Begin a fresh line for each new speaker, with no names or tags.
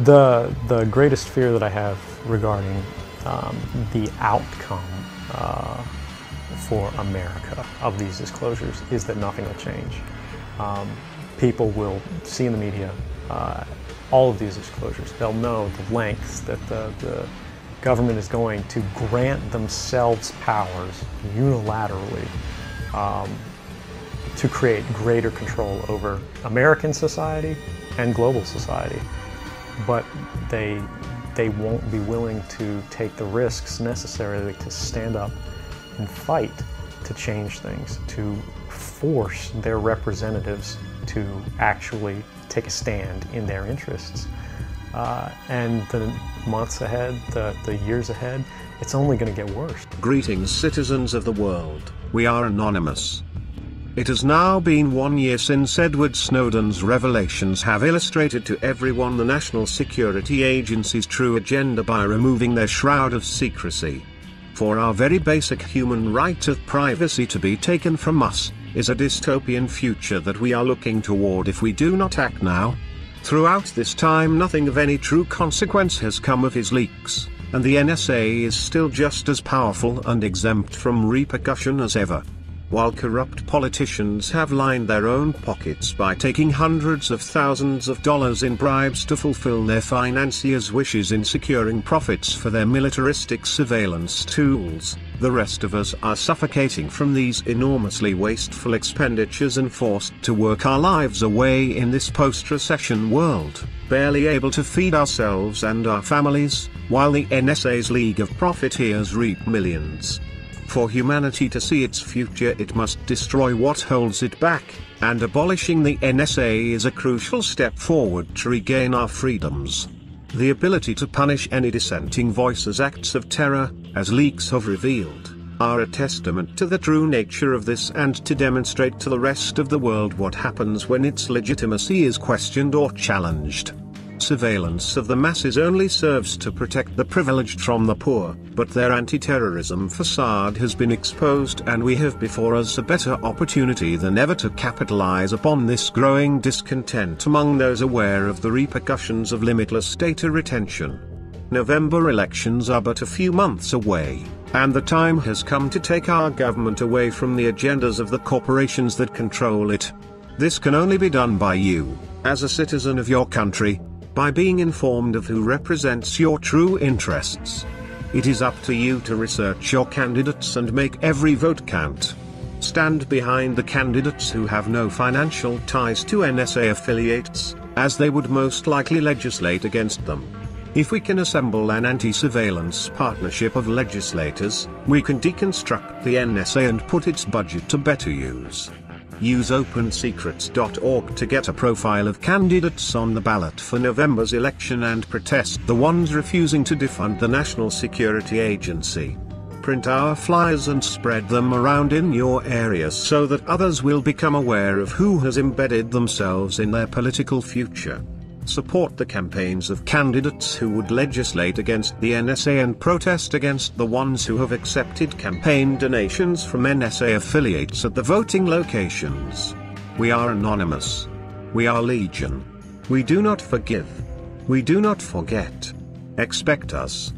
The, the greatest fear that I have regarding um, the outcome uh, for America of these disclosures is that nothing will change. Um, people will see in the media uh, all of these disclosures. They'll know the lengths that the, the government is going to grant themselves powers unilaterally um, to create greater control over American society and global society. But they, they won't be willing to take the risks necessary to stand up and fight to change things, to force their representatives to actually take a stand in their interests. Uh, and the months ahead, the, the years ahead, it's only going to get worse.
Greetings, citizens of the world. We are anonymous. It has now been one year since Edward Snowden's revelations have illustrated to everyone the National Security Agency's true agenda by removing their shroud of secrecy. For our very basic human right of privacy to be taken from us, is a dystopian future that we are looking toward if we do not act now. Throughout this time nothing of any true consequence has come of his leaks, and the NSA is still just as powerful and exempt from repercussion as ever while corrupt politicians have lined their own pockets by taking hundreds of thousands of dollars in bribes to fulfill their financiers' wishes in securing profits for their militaristic surveillance tools, the rest of us are suffocating from these enormously wasteful expenditures and forced to work our lives away in this post-recession world, barely able to feed ourselves and our families, while the NSA's League of Profiteers reap millions. For humanity to see its future it must destroy what holds it back, and abolishing the NSA is a crucial step forward to regain our freedoms. The ability to punish any dissenting voice as acts of terror, as leaks have revealed, are a testament to the true nature of this and to demonstrate to the rest of the world what happens when its legitimacy is questioned or challenged. Surveillance of the masses only serves to protect the privileged from the poor, but their anti-terrorism facade has been exposed and we have before us a better opportunity than ever to capitalize upon this growing discontent among those aware of the repercussions of limitless data retention. November elections are but a few months away, and the time has come to take our government away from the agendas of the corporations that control it. This can only be done by you, as a citizen of your country, by being informed of who represents your true interests. It is up to you to research your candidates and make every vote count. Stand behind the candidates who have no financial ties to NSA affiliates, as they would most likely legislate against them. If we can assemble an anti-surveillance partnership of legislators, we can deconstruct the NSA and put its budget to better use. Use OpenSecrets.org to get a profile of candidates on the ballot for November's election and protest the ones refusing to defund the National Security Agency. Print our flyers and spread them around in your area so that others will become aware of who has embedded themselves in their political future support the campaigns of candidates who would legislate against the NSA and protest against the ones who have accepted campaign donations from NSA affiliates at the voting locations. We are anonymous. We are legion. We do not forgive. We do not forget. Expect us.